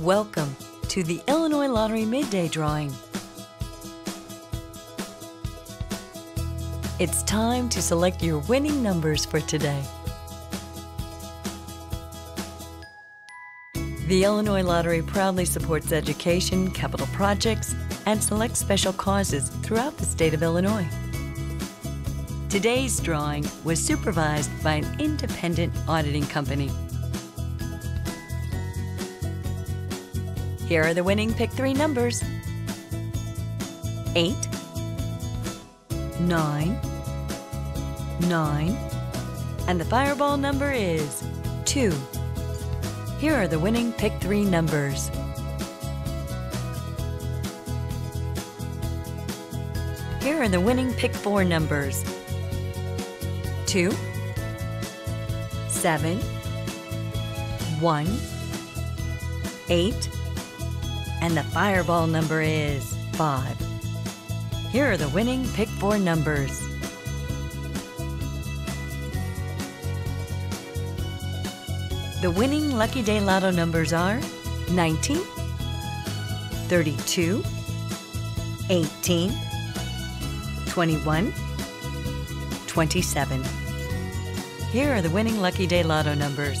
Welcome to the Illinois Lottery Midday Drawing. It's time to select your winning numbers for today. The Illinois Lottery proudly supports education, capital projects, and select special causes throughout the state of Illinois. Today's drawing was supervised by an independent auditing company. Here are the winning pick three numbers. 8, 9, 9, and the fireball number is 2. Here are the winning pick three numbers. Here are the winning pick four numbers. 2, 7, 1, 8, and the fireball number is 5. Here are the winning pick four numbers. The winning Lucky Day Lotto numbers are 19, 32, 18, 21, 27. Here are the winning Lucky Day Lotto numbers.